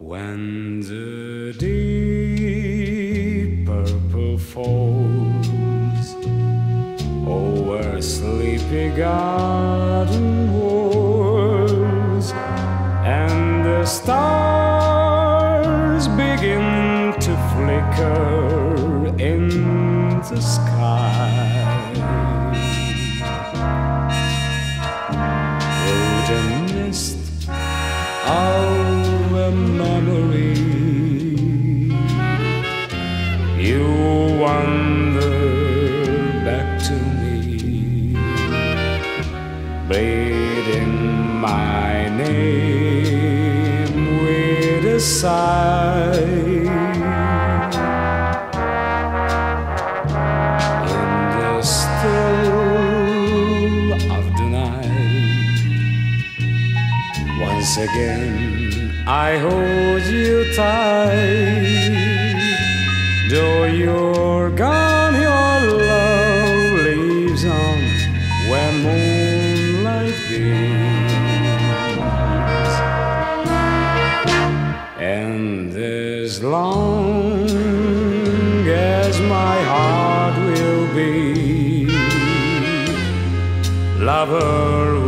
When the deep purple falls over sleepy garden walls and the stars begin to flicker in the sky. Memory, you wander back to me, breathing my name with a sigh. Once again I hold you tight. Though you're gone, your love lives on when moonlight beams. And as long as my heart will be, lover